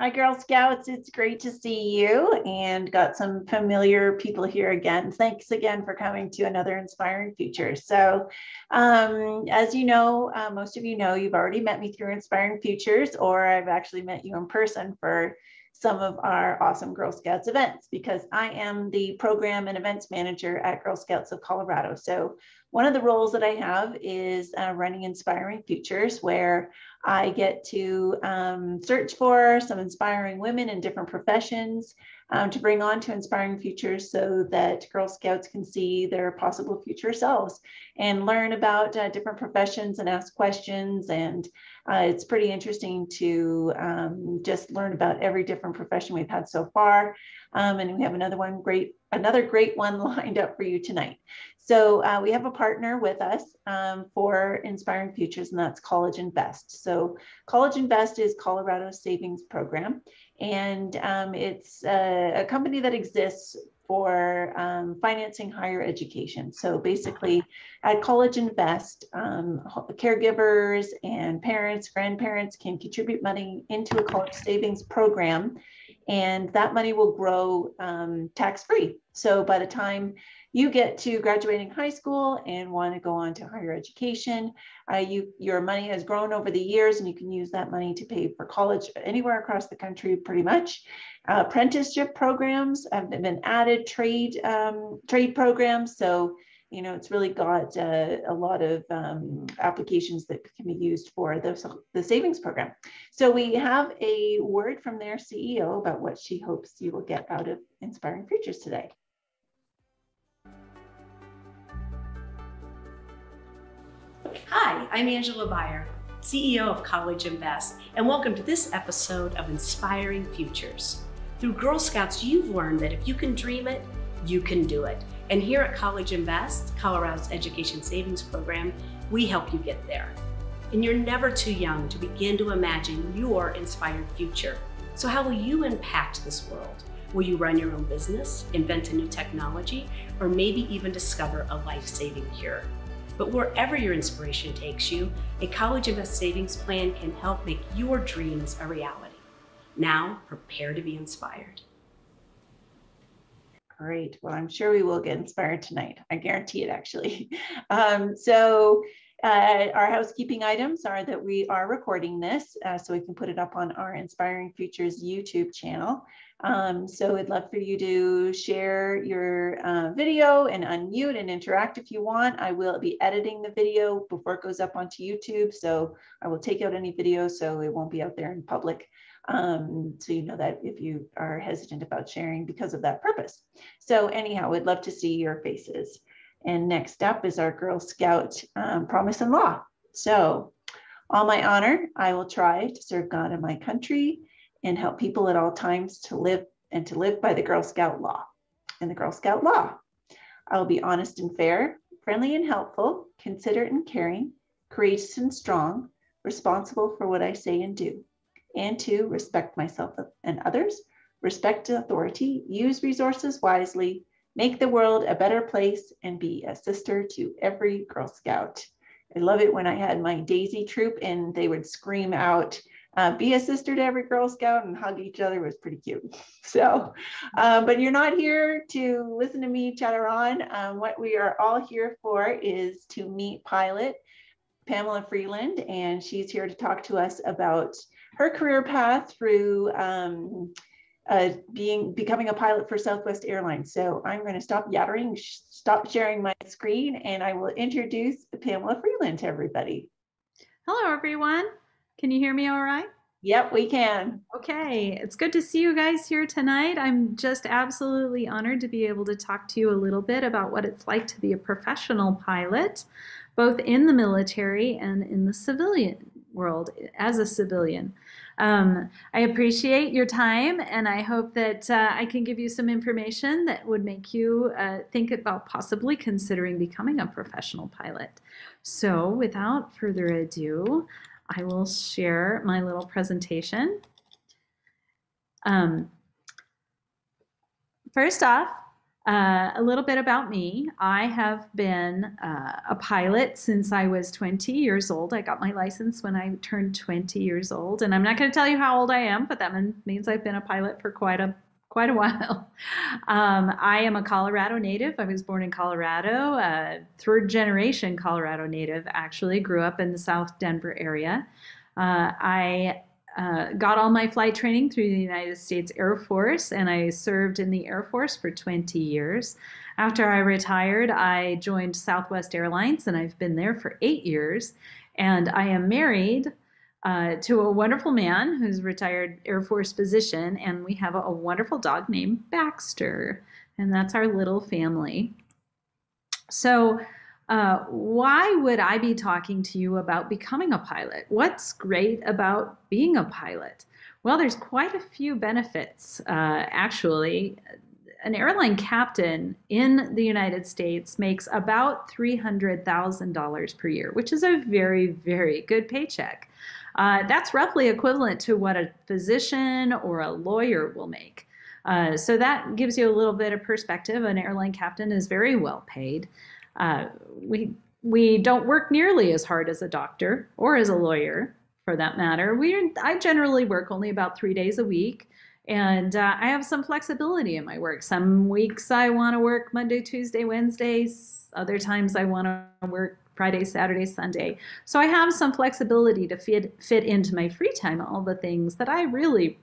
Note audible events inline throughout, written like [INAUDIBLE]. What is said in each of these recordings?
Hi, Girl Scouts. It's great to see you and got some familiar people here again. Thanks again for coming to another Inspiring Future. So, um, as you know, uh, most of you know, you've already met me through Inspiring Futures, or I've actually met you in person for some of our awesome Girl Scouts events because I am the program and events manager at Girl Scouts of Colorado. So one of the roles that I have is uh, running Inspiring Futures, where I get to um, search for some inspiring women in different professions um, to bring on to Inspiring Futures so that Girl Scouts can see their possible future selves and learn about uh, different professions and ask questions. And uh, it's pretty interesting to um, just learn about every different profession we've had so far. Um, and we have another one great, another great one [LAUGHS] lined up for you tonight. So uh, we have a partner with us um, for Inspiring Futures, and that's College Invest. So College Invest is Colorado's savings program, and um, it's a, a, company that exists for um, financing higher education. So basically, at College Invest, um, caregivers and parents, grandparents can contribute money into a college savings program, and that money will grow um, tax free. So by the time you get to graduating high school and want to go on to higher education. Uh, you, your money has grown over the years and you can use that money to pay for college anywhere across the country pretty much. Uh, apprenticeship programs have been added, trade, um, trade programs. So, you know, it's really got uh, a lot of um, applications that can be used for the, the savings program. So we have a word from their CEO about what she hopes you will get out of Inspiring Futures today. Hi, I'm Angela Baier, CEO of College Invest, and welcome to this episode of Inspiring Futures. Through Girl Scouts, you've learned that if you can dream it, you can do it. And here at College Invest, Colorado's education savings program, we help you get there. And you're never too young to begin to imagine your inspired future. So, how will you impact this world? Will you run your own business, invent a new technology, or maybe even discover a life saving cure? But wherever your inspiration takes you, a College Invest Savings Plan can help make your dreams a reality. Now, prepare to be inspired. Great. Well, I'm sure we will get inspired tonight. I guarantee it, actually. [LAUGHS] Um, so, uh, our housekeeping items are that we are recording this uh, so we can put it up on our Inspiring Futures YouTube channel. Um, so I'd love for you to share your uh, video and unmute and interact if you want. I will be editing the video before it goes up onto YouTube. So I will take out any video so it won't be out there in public. Um, so you know that if you are hesitant about sharing because of that purpose. So anyhow, we'd love to see your faces. And next up is our Girl Scout um, Promise and Law. So all my honor, I will try to serve God and my country and help people at all times to live and to live by the Girl Scout law. And the Girl Scout law, I will be honest and fair, friendly and helpful, considerate and caring, courageous and strong, responsible for what I say and do, and to respect myself and others, respect authority, use resources wisely, make the world a better place, and be a sister to every Girl Scout. I love it when I had my Daisy troop and they would scream out, uh, be a sister to every Girl Scout and hug each other was pretty cute. [LAUGHS] So, um, but you're not here to listen to me chatter on. Um, what we are all here for is to meet pilot Pamela Freeland, and she's here to talk to us about her career path through um, uh, being becoming a pilot for Southwest Airlines. So I'm going to stop yattering, stop sharing my screen, and I will introduce Pamela Freeland to everybody. Hello, everyone. Can you hear me all right? Yep, we can. Okay, it's good to see you guys here tonight. I'm just absolutely honored to be able to talk to you a little bit about what it's like to be a professional pilot, both in the military and in the civilian world as a civilian. Um, I appreciate your time, and I hope that uh, I can give you some information that would make you uh, think about possibly considering becoming a professional pilot. So, without further ado, I will share my little presentation. Um, first off, uh, a little bit about me. I have been uh, a pilot since I was 20 years old. I got my license when I turned 20 years old, and I'm not going to tell you how old I am, but that means I've been a pilot for quite a quite a [LAUGHS] while. Um, I am a Colorado native. I was born in Colorado, uh, third generation Colorado native. Actually, grew up in the South Denver area. Uh, I uh, got all my flight training through the United States Air Force, and I served in the Air Force for 20 years. After I retired, I joined Southwest Airlines, and I've been there for eight years. And I am married uh, to a wonderful man who's retired Air Force physician, and we have a wonderful dog named Baxter, and that's our little family. So, uh, why would I be talking to you about becoming a pilot? What's great about being a pilot? Well, there's quite a few benefits, uh, actually. An airline captain in the United States makes about $300,000 per year, which is a very, very good paycheck. Uh, that's roughly equivalent to what a physician or a lawyer will make. Uh, so that gives you a little bit of perspective. An airline captain is very well paid. Uh, we we don't work nearly as hard as a doctor or as a lawyer, for that matter. We I generally work only about three days a week, and uh, I have some flexibility in my work. Some weeks I want to work Monday, Tuesday, Wednesdays. Other times I want to work Friday, Saturday, Sunday. So I have some flexibility to fit fit into my free time all the things that I really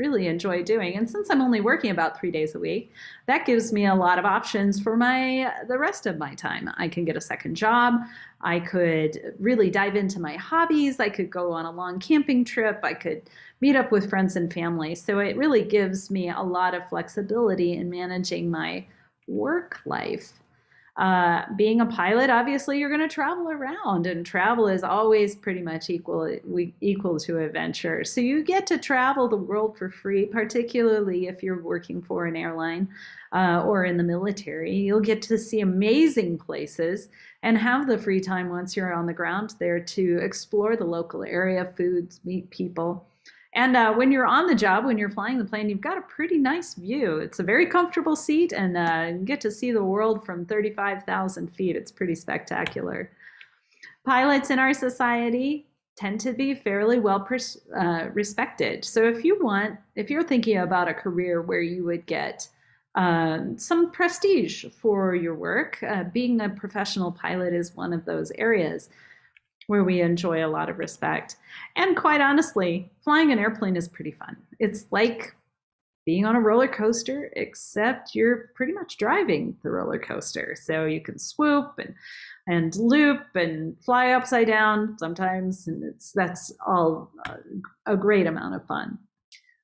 really enjoy doing. And since I'm only working about three days a week, that gives me a lot of options for my the rest of my time. I can get a second job. I could really dive into my hobbies. I could go on a long camping trip. I could meet up with friends and family. So it really gives me a lot of flexibility in managing my work life. Uh, being a pilot, obviously, you're going to travel around, and travel is always pretty much equal equal to adventure. So you get to travel the world for free, particularly if you're working for an airline uh, or in the military. You'll get to see amazing places and have the free time once you're on the ground there to explore the local area, foods, meet people. And uh, when you're on the job, when you're flying the plane, you've got a pretty nice view. It's a very comfortable seat, and uh, you get to see the world from 35,000 feet. It's pretty spectacular. Pilots in our society tend to be fairly well uh, respected. So if you want, if you're thinking about a career where you would get um, some prestige for your work, uh, being a professional pilot is one of those areas where we enjoy a lot of respect. And quite honestly, flying an airplane is pretty fun. It's like being on a roller coaster, except you're pretty much driving the roller coaster. So you can swoop and and loop and fly upside down sometimes, and it's that's all a great amount of fun.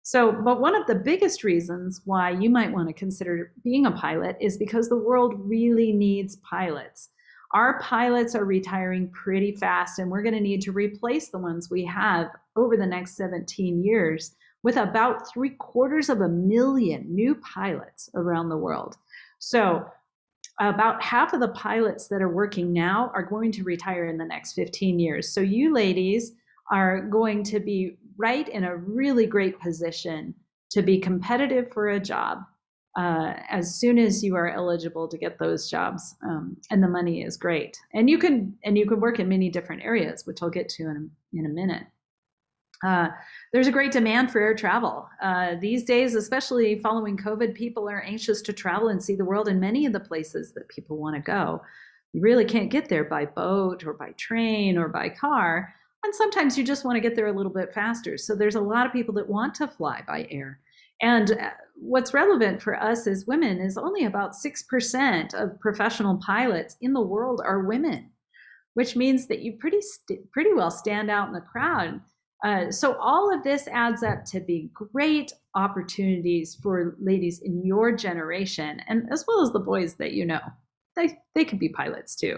So, but one of the biggest reasons why you might want to consider being a pilot is because the world really needs pilots our pilots are retiring pretty fast, and we're going to need to replace the ones we have over the next 17 years with about three quarters of a million new pilots around the world. So, about half of the pilots that are working now are going to retire in the next 15 years. So, you ladies are going to be right in a really great position to be competitive for a job uh, as soon as you are eligible to get those jobs, um, and the money is great. And you can and you can work in many different areas, which I'll get to in a, in a minute. Uh, there's a great demand for air travel uh, these days, especially following COVID. People are anxious to travel and see the world in many of the places that people want to go. You really can't get there by boat or by train or by car. And sometimes you just want to get there a little bit faster. So there's a lot of people that want to fly by air. And uh, what's relevant for us as women is only about 6% of professional pilots in the world are women, which means that you pretty, st- pretty well stand out in the crowd. Uh, so, all of this adds up to be great opportunities for ladies in your generation, and as well as the boys that you know. They, they could be pilots too.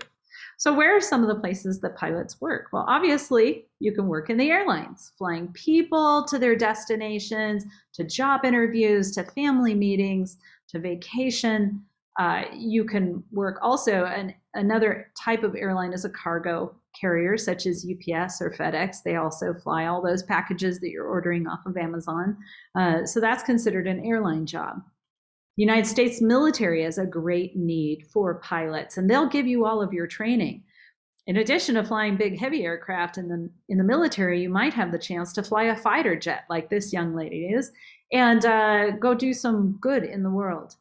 So, where are some of the places that pilots work? Well, obviously, you can work in the airlines, flying people to their destinations, to job interviews, to family meetings, to vacation. Uh, you can work also, and another type of airline is a cargo carrier, such as UPS or FedEx. They also fly all those packages that you're ordering off of Amazon. Uh, so that's considered an airline job. United States military has a great need for pilots, and they'll give you all of your training. In addition to flying big, heavy aircraft in the in the military, you might have the chance to fly a fighter jet like this young lady is, and uh, go do some good in the world.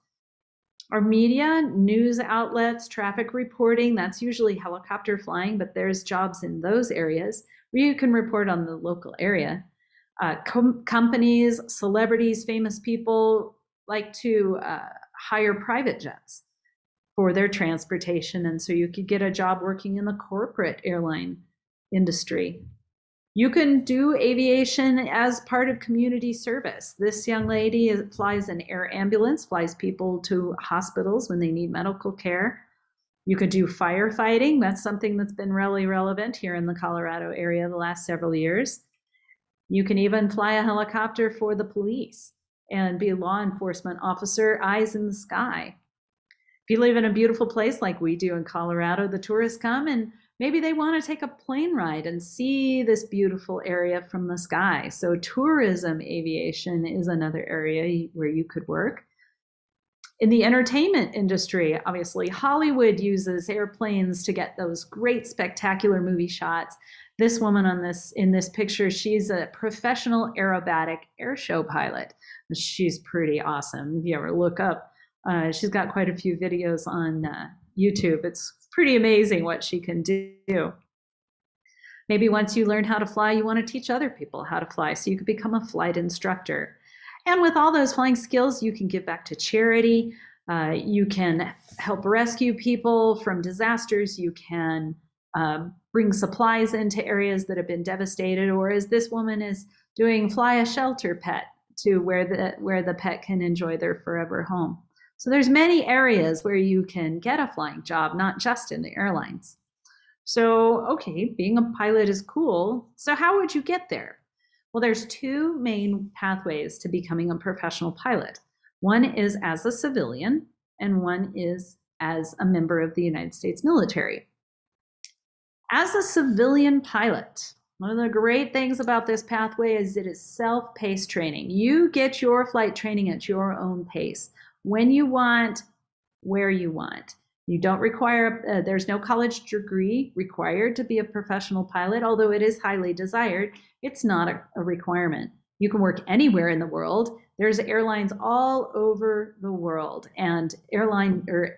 Our media, news outlets, traffic reporting, that's usually helicopter flying, but there's jobs in those areas where you can report on the local area. Uh, com- companies, celebrities, famous people like to uh, hire private jets for their transportation. And so you could get a job working in the corporate airline industry. You can do aviation as part of community service. This young lady flies an air ambulance, flies people to hospitals when they need medical care. You could do firefighting. That's something that's been really relevant here in the Colorado area the last several years. You can even fly a helicopter for the police and be a law enforcement officer, eyes in the sky. If you live in a beautiful place like we do in Colorado, the tourists come and maybe they want to take a plane ride and see this beautiful area from the sky. So, tourism aviation is another area where you could work. In the entertainment industry, obviously, Hollywood uses airplanes to get those great, spectacular movie shots. This woman on this in this picture, she's a professional aerobatic airshow pilot. She's pretty awesome. If you ever look up uh, she's got quite a few videos on uh, YouTube. It's pretty amazing what she can do. Maybe once you learn how to fly, you want to teach other people how to fly so you could become a flight instructor. And with all those flying skills, you can give back to charity. Uh, you can help rescue people from disasters. You can um, bring supplies into areas that have been devastated, or as this woman is doing, fly a shelter pet to where the where the pet can enjoy their forever home. So there's many areas where you can get a flying job, not just in the airlines. So, okay, being a pilot is cool. So how would you get there? Well, there's two main pathways to becoming a professional pilot. One is as a civilian and one is as a member of the United States military. As a civilian pilot, one of the great things about this pathway is it is self-paced training. You get your flight training at your own pace when you want, where you want. You don't require, uh, there's no college degree required to be a professional pilot, although it is highly desired. It's not a, a requirement. You can work anywhere in the world. There's airlines all over the world and airline or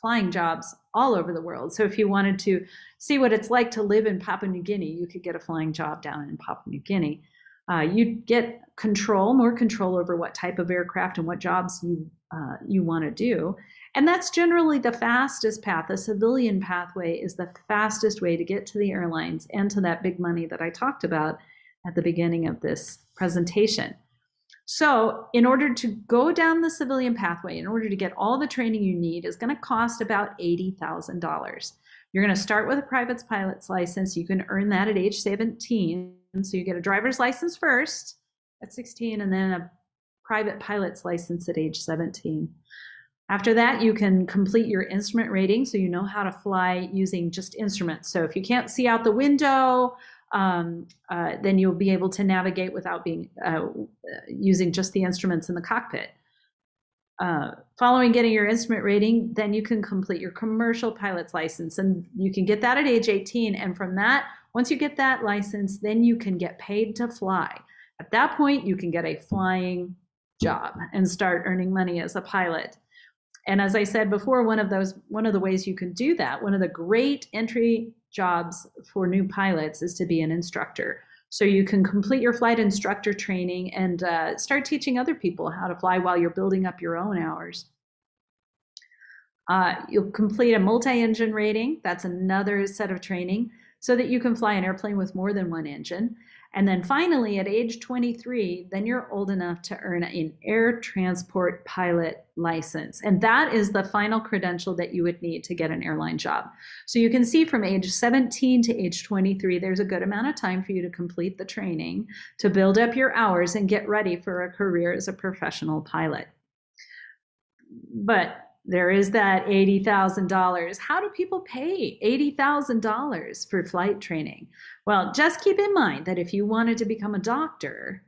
flying jobs all over the world. So if you wanted to see what it's like to live in Papua New Guinea, you could get a flying job down in Papua New Guinea. Uh, you get control, more control over what type of aircraft and what jobs you uh, you want to do. And that's generally the fastest path. The civilian pathway is the fastest way to get to the airlines and to that big money that I talked about at the beginning of this presentation. So, in order to go down the civilian pathway, in order to get all the training you need, is going to cost about $80,000. You're going to start with a private pilot's license. You can earn that at age 17. So, you get a driver's license first at 16 and then a private pilot's license at age 17. After that, you can complete your instrument rating so you know how to fly using just instruments. So if you can't see out the window, um, uh, then you'll be able to navigate without being uh, using just the instruments in the cockpit. Uh, following getting your instrument rating, then you can complete your commercial pilot's license, and you can get that at age 18. And from that, once you get that license, then you can get paid to fly. At that point, you can get a flying job and start earning money as a pilot. And as I said before, one of those one of the ways you can do that, one of the great entry jobs for new pilots is to be an instructor. So you can complete your flight instructor training and uh, start teaching other people how to fly while you're building up your own hours. Uh, you'll complete a multi-engine rating. That's another set of training so that you can fly an airplane with more than one engine. And then finally, at age 23, then you're old enough to earn an air transport pilot license. And that is the final credential that you would need to get an airline job. So you can see from age 17 to age 23, there's a good amount of time for you to complete the training, to build up your hours, and get ready for a career as a professional pilot. But there is that $80,000. How do people pay $80,000 for flight training? Well, just keep in mind that if you wanted to become a doctor,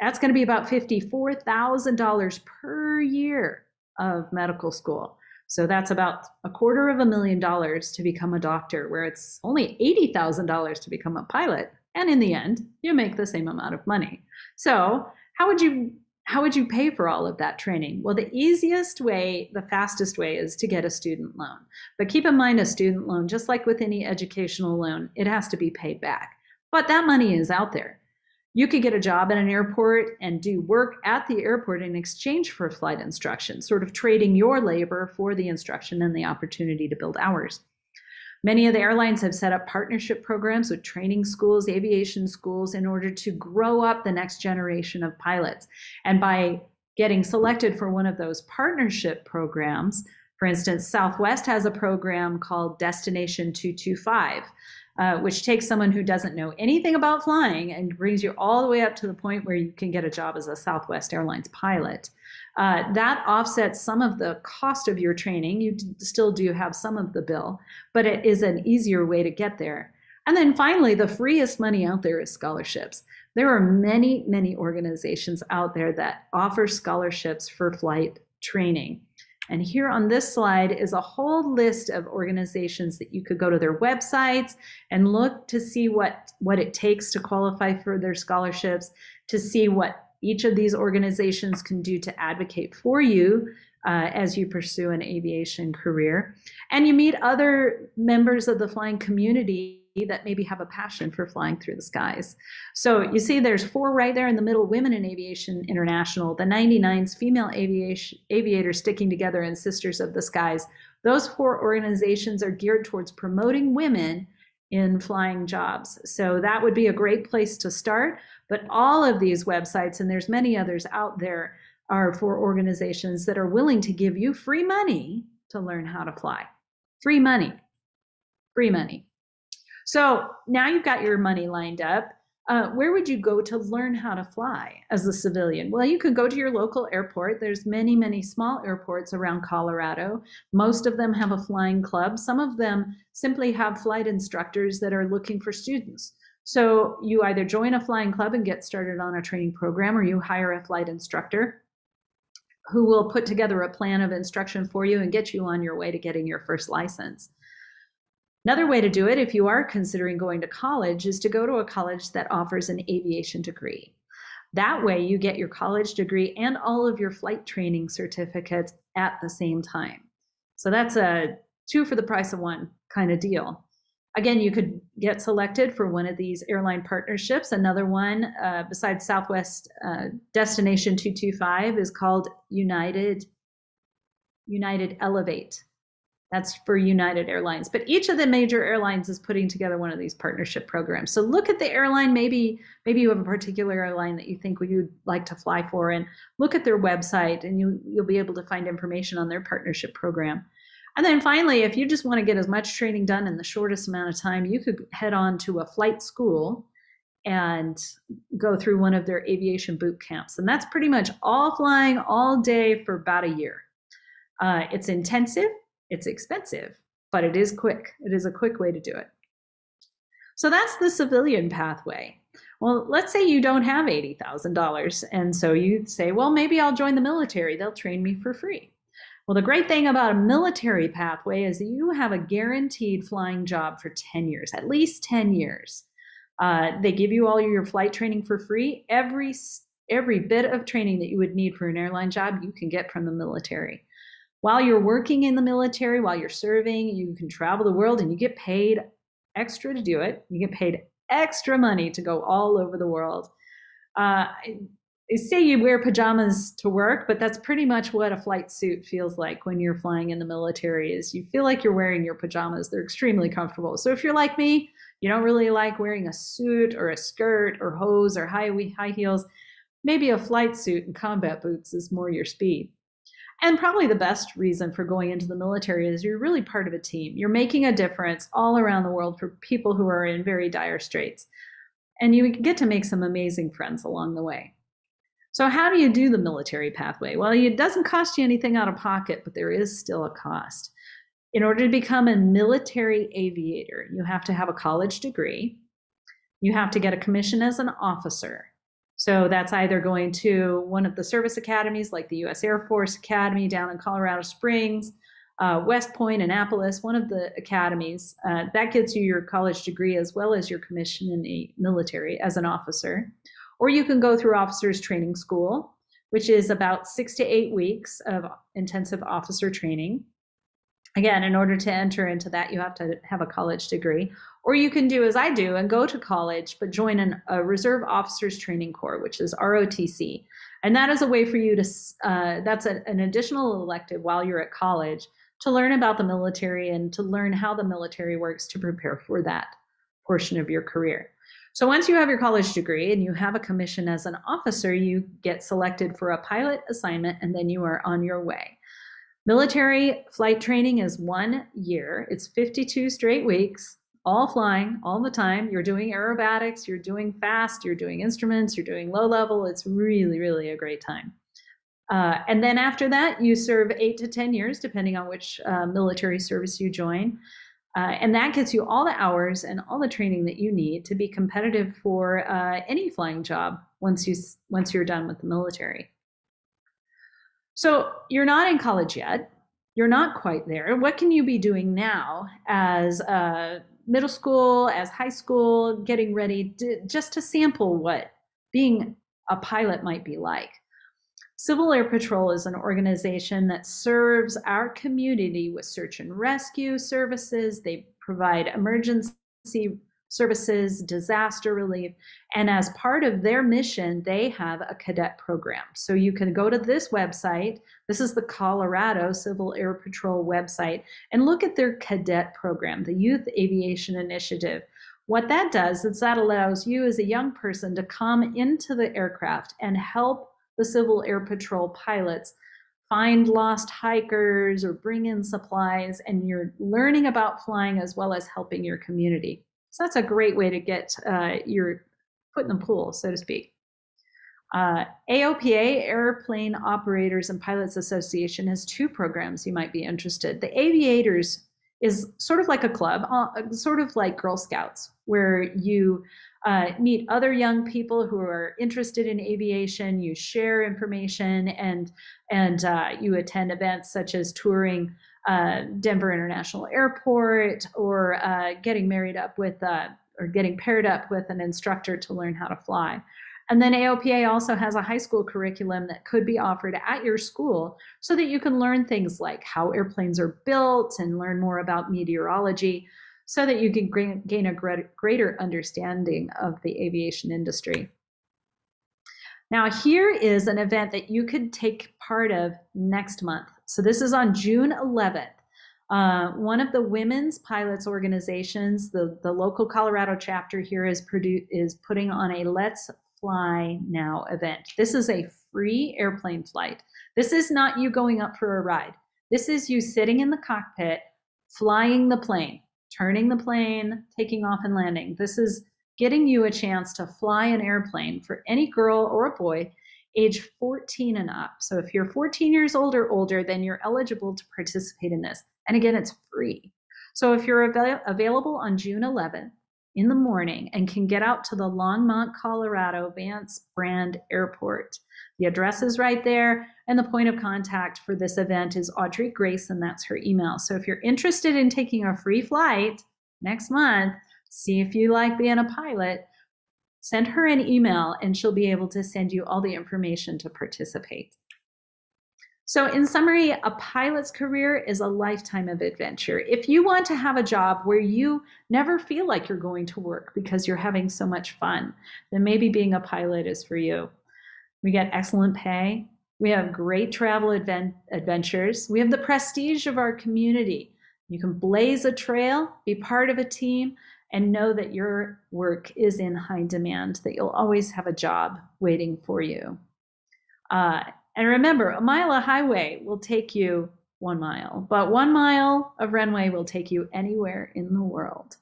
that's going to be about $54,000 per year of medical school. So that's about a quarter of a million dollars to become a doctor, where it's only $80,000 to become a pilot. And in the end, you make the same amount of money. So, how would you how would you pay for all of that training? Well, the easiest way, the fastest way is to get a student loan. But keep in mind a student loan, just like with any educational loan, it has to be paid back. But that money is out there. You could get a job at an airport and do work at the airport in exchange for flight instruction, sort of trading your labor for the instruction and the opportunity to build hours. Many of the airlines have set up partnership programs with training schools, aviation schools, in order to grow up the next generation of pilots. And by getting selected for one of those partnership programs, for instance, Southwest has a program called Destination 225 uh, which takes someone who doesn't know anything about flying and brings you all the way up to the point where you can get a job as a Southwest Airlines pilot. Uh, that offsets some of the cost of your training. You still do have some of the bill, but it is an easier way to get there. And then finally, the freest money out there is scholarships. There are many, many organizations out there that offer scholarships for flight training. And here on this slide is a whole list of organizations that you could go to their websites and look to see what, what it takes to qualify for their scholarships, to see what each of these organizations can do to advocate for you uh, as you pursue an aviation career. And you meet other members of the flying community that maybe have a passion for flying through the skies. So you see there's four right there in the middle, Women in Aviation International, the 99s, female aviation, aviators sticking together and Sisters of the Skies. Those four organizations are geared towards promoting women in flying jobs. So that would be a great place to start. But all of these websites, and there's many others out there, are for organizations that are willing to give you free money to learn how to fly. Free money. Free money. So now you've got your money lined up. Uh, where would you go to learn how to fly as a civilian? Well, you could go to your local airport. There's many, many small airports around Colorado. Most of them have a flying club. Some of them simply have flight instructors that are looking for students. So you either join a flying club and get started on a training program, or you hire a flight instructor who will put together a plan of instruction for you and get you on your way to getting your first license. Another way to do it, if you are considering going to college, is to go to a college that offers an aviation degree. That way, you get your college degree and all of your flight training certificates at the same time. So that's a two for the price of one kind of deal. Again, you could get selected for one of these airline partnerships. Another one, uh, besides Southwest uh, Destination 225, is called United United Aviate. That's for United Airlines. But each of the major airlines is putting together one of these partnership programs. So look at the airline. Maybe maybe you have a particular airline that you think you'd like to fly for, and look at their website, and you you'll be able to find information on their partnership program. And then finally, if you just want to get as much training done in the shortest amount of time, you could head on to a flight school and go through one of their aviation boot camps. And that's pretty much all flying all day for about a year. Uh, it's intensive it's expensive, but it is quick. It is a quick way to do it. So that's the civilian pathway. Well, let's say you don't have $80,000, and so you say, well, maybe I'll join the military. They'll train me for free. Well, the great thing about a military pathway is that you have a guaranteed flying job for 10 years, at least 10 years. Uh, they give you all your flight training for free. Every every bit of training that you would need for an airline job, you can get from the military while you're working in the military, while you're serving, you can travel the world and you get paid extra to do it. You get paid extra money to go all over the world. Uh, say you wear pajamas to work, but that's pretty much what a flight suit feels like when you're flying in the military is you feel like you're wearing your pajamas. They're extremely comfortable. So if you're like me, you don't really like wearing a suit or a skirt or hose or high high heels, maybe a flight suit and combat boots is more your speed. And probably the best reason for going into the military is you're really part of a team. You're making a difference all around the world for people who are in very dire straits. And you get to make some amazing friends along the way. So, how do you do the military pathway? Well, it doesn't cost you anything out of pocket, but there is still a cost. In order to become a military aviator, you have to have a college degree, you have to get a commission as an officer, So that's either going to one of the service academies like the US Air Force Academy down in Colorado Springs, uh, West Point, Annapolis, one of the academies. Uh, that gets you your college degree as well as your commission in the military as an officer. Or you can go through officers training school, which is about six to eight weeks of intensive officer training. Again, in order to enter into that, you have to have a college degree. Or you can do as I do and go to college, but join an, a Reserve Officers Training Corps, which is ROTC. And that is a way for you to, uh, that's a, an additional elective while you're at college to learn about the military and to learn how the military works to prepare for that portion of your career. So once you have your college degree and you have a commission as an officer, you get selected for a pilot assignment and then you are on your way. Military flight training is one year. It's 52 straight weeks all flying all the time. You're doing aerobatics, you're doing fast, you're doing instruments, you're doing low level. It's really, really a great time. Uh, and then after that, you serve eight to 10 years, depending on which uh, military service you join. Uh, and that gets you all the hours and all the training that you need to be competitive for uh, any flying job once you once you're done with the military. So you're not in college yet. You're not quite there. What can you be doing now as a middle school, as high school, getting ready to, just to sample what being a pilot might be like. Civil Air Patrol is an organization that serves our community with search and rescue services. They provide emergency services, disaster relief. And as part of their mission, they have a cadet program. So you can go to this website. This is the Colorado Civil Air Patrol website and look at their cadet program, the Youth Aviation Initiative. What that does is that allows you as a young person to come into the aircraft and help the Civil Air Patrol pilots find lost hikers or bring in supplies, and you're learning about flying as well as helping your community. So that's a great way to get uh, your foot in the pool, so to speak. Uh, AOPA, Airplane Operators and Pilots Association, has two programs you might be interested. The Aviators is sort of like a club, uh, sort of like Girl Scouts, where you uh, meet other young people who are interested in aviation. You share information and and uh, you attend events such as touring uh, Denver International Airport or uh, getting married up with uh, or getting paired up with an instructor to learn how to fly. And then AOPA also has a high school curriculum that could be offered at your school so that you can learn things like how airplanes are built and learn more about meteorology so that you can gain a greater understanding of the aviation industry. Now, here is an event that you could take part of next month. So, this is on June 11th. Uh, one of the women's pilots organizations, the, the local Colorado chapter here, is, produ- is putting on a Let's Fly Now event. This is a free airplane flight. This is not you going up for a ride. This is you sitting in the cockpit, flying the plane, turning the plane, taking off and landing. This is getting you a chance to fly an airplane for any girl or a boy age 14 and up. So if you're 14 years old or older, then you're eligible to participate in this. And again, it's free. So if you're av- available on June 11th in the morning and can get out to the Longmont, Colorado Vance Brand Airport, the address is right there. And the point of contact for this event is Audrey Grace, and that's her email. So if you're interested in taking a free flight next month, see if you like being a pilot, send her an email and she'll be able to send you all the information to participate. So, in summary, a pilot's career is a lifetime of adventure. If you want to have a job where you never feel like you're going to work because you're having so much fun, then maybe being a pilot is for you. We get excellent pay. We have great travel advent- adventures. We have the prestige of our community. You can blaze a trail, be part of a team, and know that your work is in high demand, that you'll always have a job waiting for you. Uh, and remember, a mile of highway will take you one mile, but one mile of runway will take you anywhere in the world.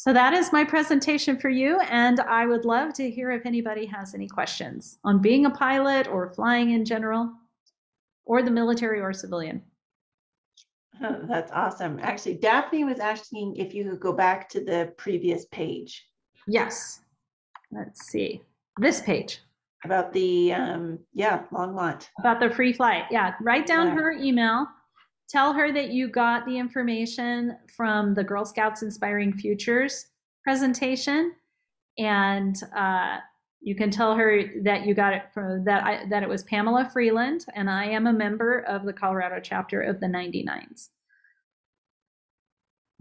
So that is my presentation for you, and I would love to hear if anybody has any questions on being a pilot or flying in general, or the military or civilian. Oh, that's awesome. Actually, Daphne was asking if you could go back to the previous page. Yes. Let's see. This page. About the, um, yeah, long Longmont. About the free flight. Yeah. Write down Yeah. her email. Tell her that you got the information from the Girl Scouts Inspiring Futures presentation. And uh, you can tell her that you got it from that I, that it was Pamela Freeland, and I am a member of the Colorado chapter of the 99s.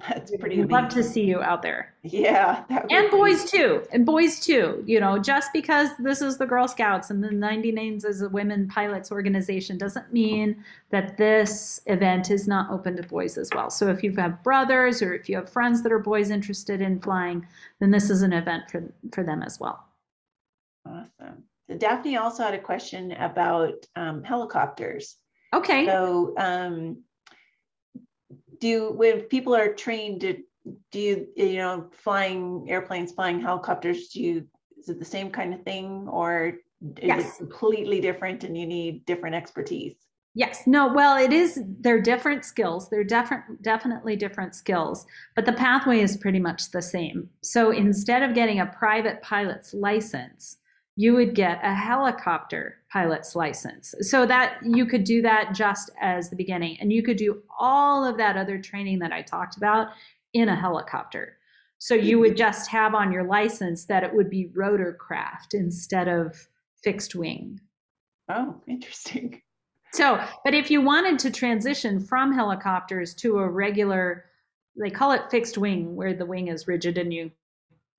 That's pretty We'd love to see you out there. Yeah. and be- boys too and boys too you know just because this is the girl scouts and the 99s is a women pilots organization doesn't mean that this event is not open to boys as well so if you have brothers or if you have friends that are boys interested in flying then this is an event for for them as well Awesome. So Daphne also had a question about um, helicopters. okay So, um, do when people are trained to do you you know flying airplanes, flying helicopters? Do you is it the same kind of thing, or is Yes. it completely different and you need different expertise? Yes, no, well, it is, they're different skills. They're different, definitely different skills, but the pathway is pretty much the same. So instead of getting a private pilot's license, you would get a helicopter pilot's license. So that you could do that just as the beginning, and you could do all of that other training that I talked about in a helicopter. So you would just have on your license that it would be rotorcraft instead of fixed wing. Oh, interesting. So, but if you wanted to transition from helicopters to a regular, they call it fixed wing, where the wing is rigid and you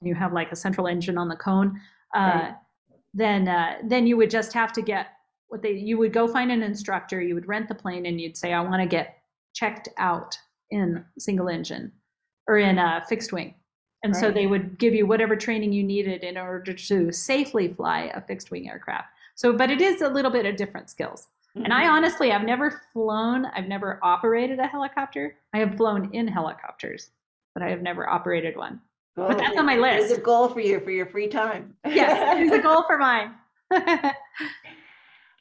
you have like a central engine on the cone, uh, Right. Then uh, then you would just have to get what they you would go find an instructor, you would rent the plane, and you'd say, I want to get checked out in single engine or in a fixed wing. And so they would give you whatever training you needed in order to safely fly a fixed wing aircraft. So, but it is a little bit of different skills. And I Mhm. honestly, I've never flown, I've never operated a helicopter. I have flown in helicopters, but I have never operated one. But that's on my list. list. a goal for you for your free time. Yes, it's a [LAUGHS] goal for mine.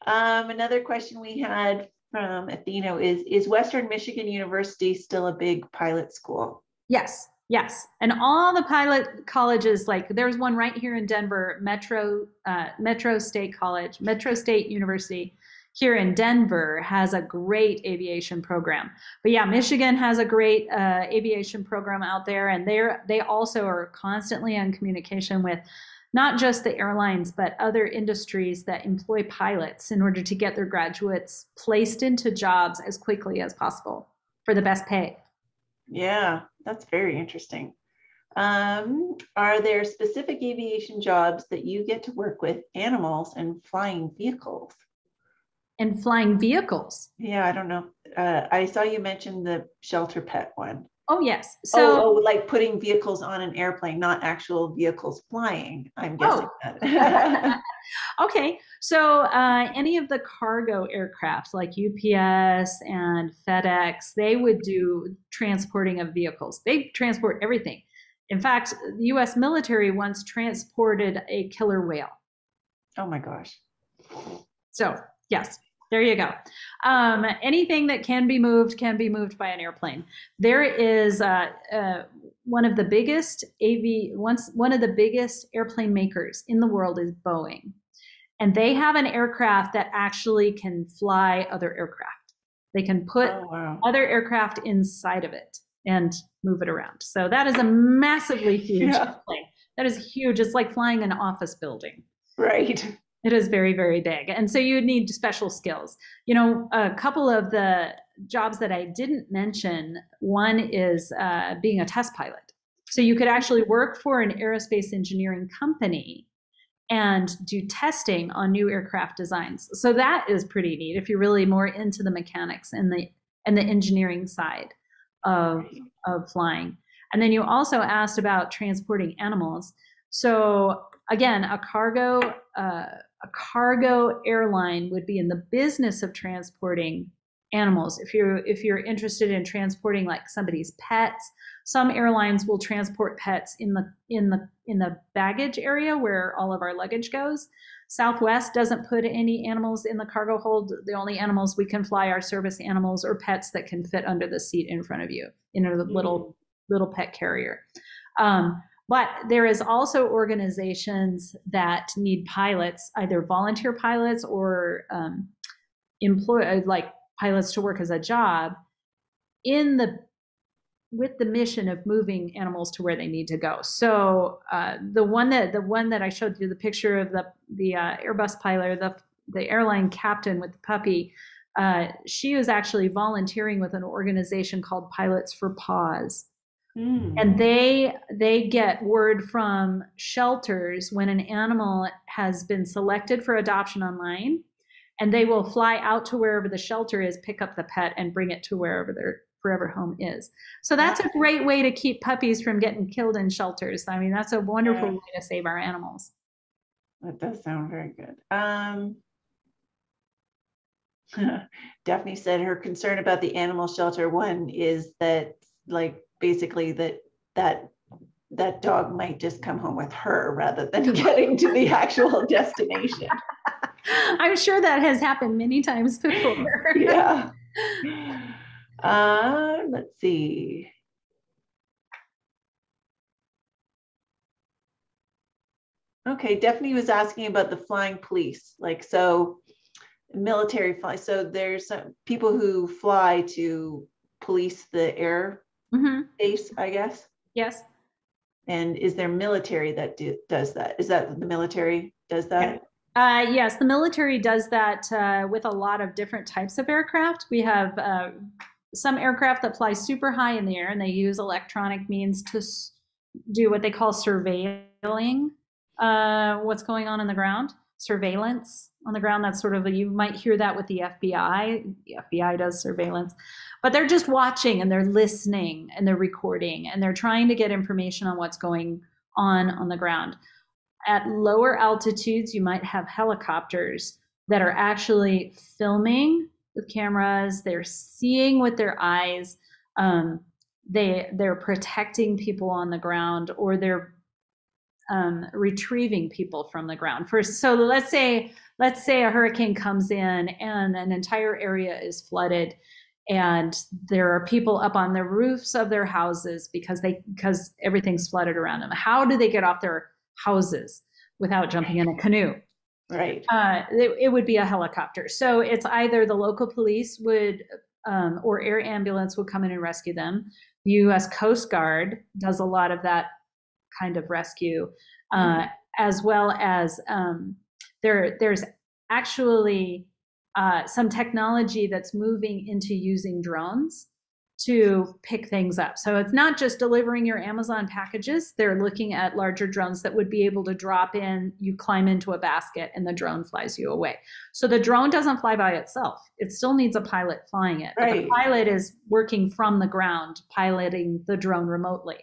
Um, another question we had from Athena is, is Western Michigan University still a big pilot school? yes, yes. And all the pilot colleges, like there's one right here in Denver, Metro, uh, Metro State College, Metro State University here in Denver has a great aviation program. But yeah, Michigan has a great uh, aviation program out there, and they're they also are constantly in communication with not just the airlines but other industries that employ pilots in order to get their graduates placed into jobs as quickly as possible for the best pay. Yeah, that's very interesting. Um, are there specific aviation jobs that you get to work with animals and flying vehicles? And flying vehicles. Yeah, I don't know. Uh, I saw you mention the shelter pet one. Oh yes. So oh, oh, like putting vehicles on an airplane, not actual vehicles flying. I'm guessing Oh. that. [LAUGHS] [LAUGHS] Okay, so uh, any of the cargo aircraft like UPS and FedEx, they would do transporting of vehicles. They transport everything. In fact, the US military once transported a killer whale. oh my gosh. So, yes, there you go. Um, anything that can be moved can be moved by an airplane. There is uh, uh, one of the biggest AV, once one of the biggest airplane makers in the world is Boeing, and they have an aircraft that actually can fly other aircraft. They can put Oh wow. other aircraft inside of it and move it around. So that is a [LAUGHS] massively huge Yeah. airplane. That is huge. It's like flying an office building. Right. It is very, very big. And so you need special skills. You know, a couple of the jobs that I didn't mention one is uh, being a test pilot. So you could actually work for an aerospace engineering company and do testing on new aircraft designs. So that is pretty neat if you're really more into the mechanics and the and the engineering side of of flying. And then you also asked about transporting animals. So again, a cargo uh, a cargo airline would be in the business of transporting animals. If you're if you're interested in transporting like somebody's pets, some airlines will transport pets in the in the in the baggage area where all of our luggage goes. Southwest doesn't put any animals in the cargo hold. The only animals we can fly are service animals or pets that can fit under the seat in front of you in a little little pet carrier. Um, but there is also organizations that need pilots, either volunteer pilots or um, employ uh, like pilots to work as a job in the with the mission of moving animals to where they need to go. So uh, the one that the one that I showed you the picture of the the uh, Airbus pilot, the the airline captain with the puppy, uh, she was actually volunteering with an organization called Pilots for Paws. Mm. And they they get word from shelters when an animal has been selected for adoption online, and they will fly out to wherever the shelter is, pick up the pet, and bring it to wherever their forever home is. So that's a great way to keep puppies from getting killed in shelters. I mean, that's a wonderful yeah. way to save our animals. That does sound very good. Um, [LAUGHS] Daphne said her concern about the animal shelter one is that like basically that that that dog might just come home with her rather than [LAUGHS] getting to the actual destination. [LAUGHS] I'm sure that has happened many times before. [LAUGHS] yeah. Uh, let's see. Okay, Daphne was asking about the flying police. Like, so military fly. So there's some people who fly to police the air mm-hmm. base, I guess. Yes. And is there military that do, does that? Is that the military does that? Uh, yes, the military does that uh, with a lot of different types of aircraft. We have uh, some aircraft that fly super high in the air and they use electronic means to s- do what they call surveilling uh, what's going on in the ground, surveillance on the ground. That's sort of you might hear that with the FBI. The FBI does surveillance, but they're just watching and they're listening and they're recording and they're trying to get information on what's going on on the ground. At lower altitudes, you might have helicopters that are actually filming with cameras. They're seeing with their eyes. Um, they they're protecting people on the ground or they're um, retrieving people from the ground. First, so let's say let's say a hurricane comes in and an entire area is flooded and there are people up on the roofs of their houses because they because everything's flooded around them. How do they get off their houses without jumping in a canoe? Right. Uh, it, it, would be a helicopter. So it's either the local police would um, or air ambulance would come in and rescue them. The u.s coast guard does a lot of that kind of rescue uh, mm-hmm. as well as um, there there's actually uh, some technology that's moving into using drones to pick things up. So it's not just delivering your Amazon packages. They're looking at larger drones that would be able to drop in, you climb into a basket, and the drone flies you away. So the drone doesn't fly by itself. It still needs a pilot flying it. Right. the pilot is working from the ground, piloting the drone remotely.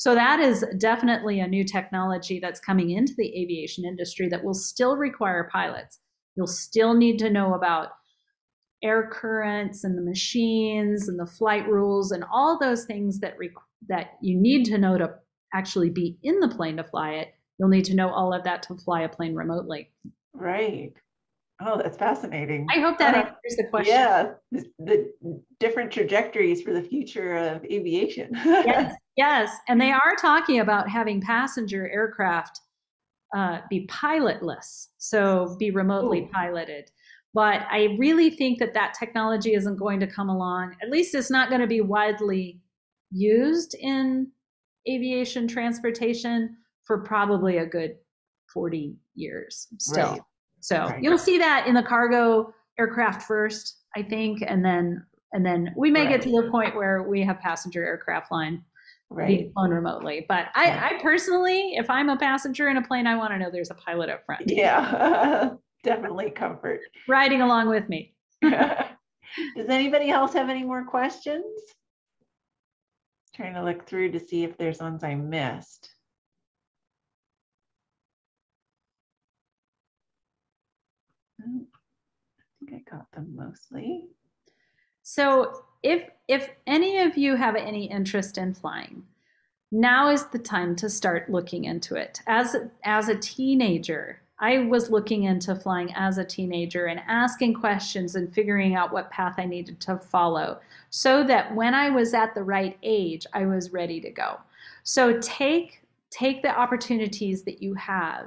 So that is definitely a new technology that's coming into the aviation industry that will still require pilots. You'll still need to know about air currents and the machines and the flight rules and all those things that that you need to know to actually be in the plane to fly it. You'll need to know all of that to fly a plane remotely. Right. Oh, that's fascinating. I hope that uh, answers the question. Yeah, the, the, different trajectories for the future of aviation. [LAUGHS] yes, yes, and they are talking about having passenger aircraft uh, be pilotless, so be remotely Ooh. piloted. But I really think that that technology isn't going to come along. At least it's not going to be widely used in aviation transportation for probably a good 40 years still. Right. So right. you'll see that in the cargo aircraft first, I think, and then and then we may right. get to the point where we have passenger aircraft line right. flown remotely. But I, I personally, if I'm a passenger in a plane, I want to know there's a pilot up front. Yeah, [LAUGHS] definitely comfort. Riding along with me. [LAUGHS] Does anybody else have any more questions? Trying to look through to see if there's ones I missed. Oh, I think I got them mostly. So if if any of you have any interest in flying, now is the time to start looking into it. As as a teenager, I was looking into flying as a teenager and asking questions and figuring out what path I needed to follow so that when I was at the right age, I was ready to go. So take take the opportunities that you have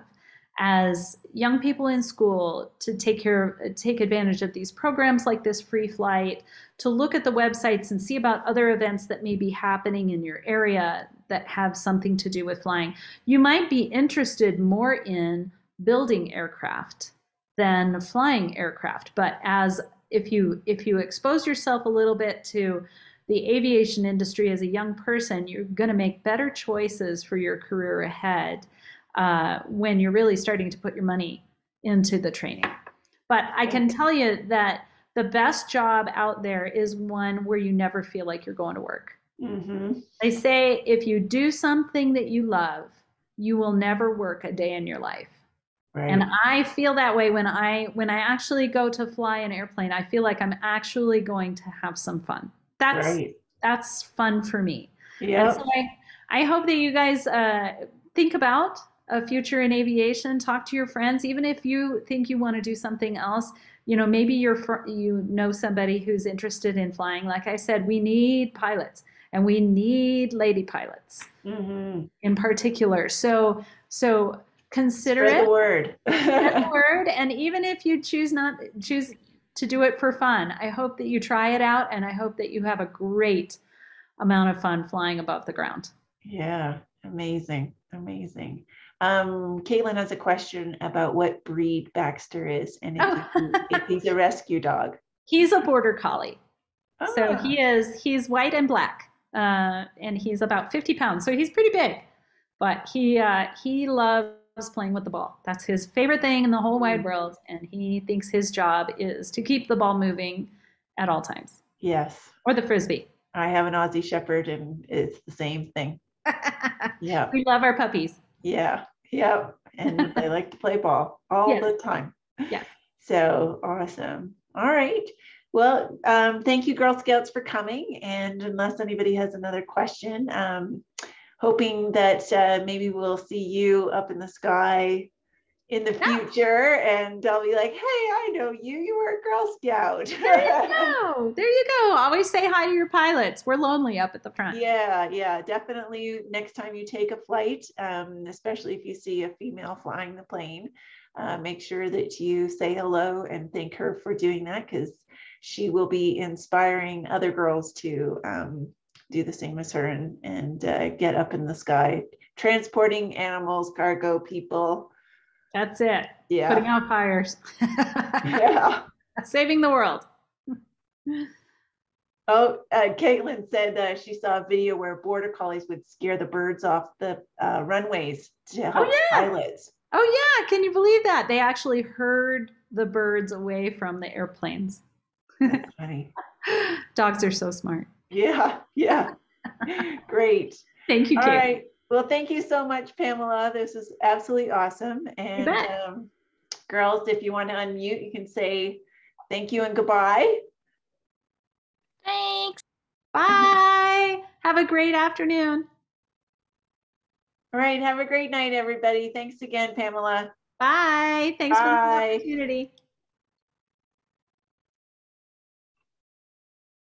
as young people in school to take care take advantage of these programs like this free flight to look at the websites and see about other events that may be happening in your area that have something to do with flying. You might be interested more in building aircraft than flying aircraft but as if you if you expose yourself a little bit to the aviation industry as a young person you're going to make better choices for your career ahead uh, when you're really starting to put your money into the training. But I can tell you that the best job out there is one where you never feel like you're going to work. Mm-hmm. They say if you do something that you love, you will never work a day in your life. Right. And I feel that way when I when I actually go to fly an airplane. I feel like I'm actually going to have some fun. That's right. that's fun for me. Yeah. So I, I hope that you guys uh, think about a future in aviation talk to your friends even if you think you want to do something else you know maybe you're fr- you know somebody who's interested in flying. Like i said we need pilots and we need lady pilots mm-hmm. in particular. So so consider Spread it. the word [LAUGHS] the word and even if you choose not choose to do it for fun i hope that you try it out and i hope that you have a great amount of fun flying above the ground. Yeah amazing amazing um, Caitlin has a question about what breed Baxter is and if, oh. he, if he's a [LAUGHS] rescue dog. He's a border collie. Oh. So he is, he's white and black. Uh, and he's about 50 pounds. So he's pretty big, but he, uh, he loves playing with the ball. That's his favorite thing in the whole wide mm. world. And he thinks his job is to keep the ball moving at all times. Yes. Or the Frisbee. I have an Aussie Shepherd and it's the same thing. [LAUGHS] yeah. We love our puppies. Yeah. Yep. And they like to play ball all yes. the time. Yeah. So awesome. All right. Well, um, thank you, Girl Scouts, for coming. And unless anybody has another question, um, hoping that uh, maybe we'll see you up in the sky in the future and I'll be like, hey, I know you. You were a Girl Scout. there you [LAUGHS] go. There you go. Always say hi to your pilots. We're lonely up at the front. Yeah, yeah. Definitely next time you take a flight, um, especially if you see a female flying the plane, uh, make sure that you say hello and thank her for doing that because she will be inspiring other girls to um, do the same as her and, and uh, get up in the sky, transporting animals, cargo, people that's it. Yeah. Putting out fires. yeah. [LAUGHS] Saving the world. Oh, uh, Caitlin said uh, she saw a video where border collies would scare the birds off the uh, runways to oh, help oh, yeah. pilots. Oh yeah, can you believe that? They actually herd the birds away from the airplanes. That's [LAUGHS] funny. Dogs are so smart. Yeah, yeah. [LAUGHS] Great. Thank you, Kate. All right. Well, thank you so much, Pamela. This is absolutely awesome. And um, girls, if you want to unmute, you can say thank you and goodbye. Thanks. Bye. Have a great afternoon. All right. Have a great night, everybody. Thanks again, Pamela. Bye. Thanks Bye. for the opportunity.